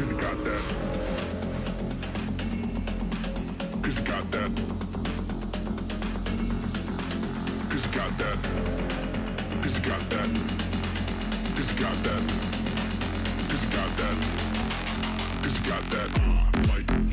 Cause you got that. Cause you got that. Cause you got that. Cause you got that. Cause you got that. Cause you got that. Cause you got that. Uh, like